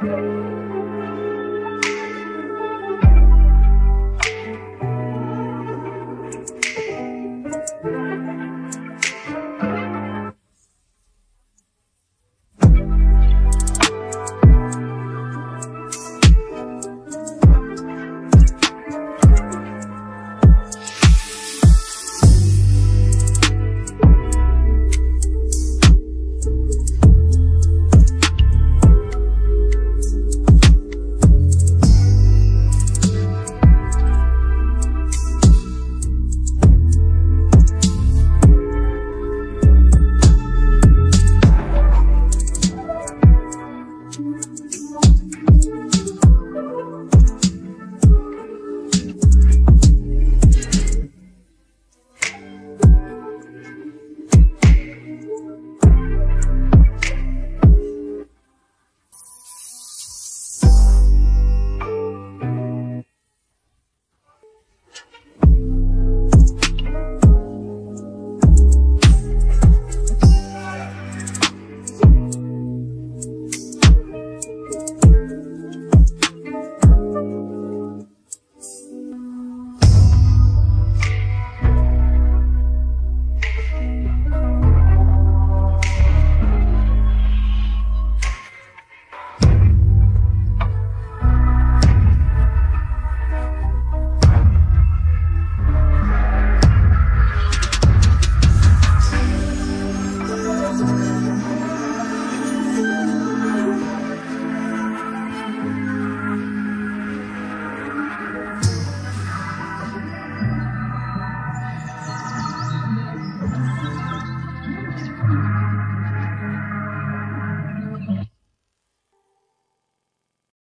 Música